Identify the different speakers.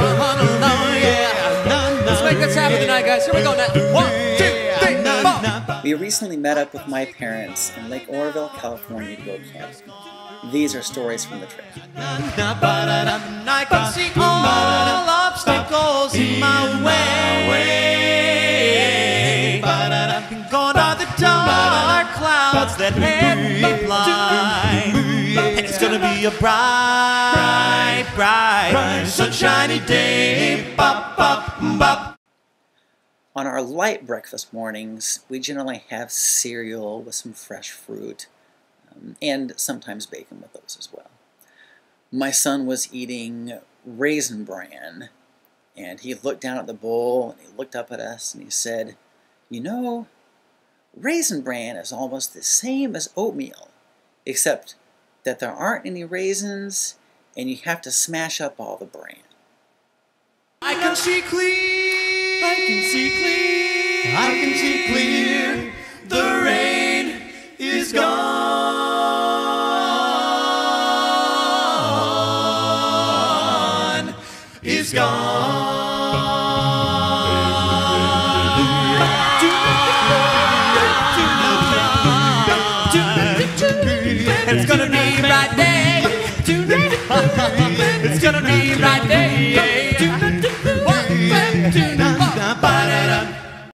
Speaker 1: Run along, yeah. Let's make this happen tonight, guys. Here we go now. One, two, three, four.
Speaker 2: We recently met up with my parents in Lake Oroville, California to go camping. These are stories from the trip.
Speaker 1: I can see all obstacles in my way. Gone are the dark clouds that had me blind. Gonna be a bright, bright, sunshiny day. Bop, bop, bop.
Speaker 2: On our light breakfast mornings, we generally have cereal with some fresh fruit um, and sometimes bacon with those as well. My son was eating raisin bran and he looked down at the bowl and he looked up at us and he said, You know, raisin bran is almost the same as oatmeal, except that there aren't any raisins and you have to smash up all the bran.
Speaker 1: I can see clear. I can see clear. I can see clear. The rain is gone. Is gone. It's gonna be right day. It's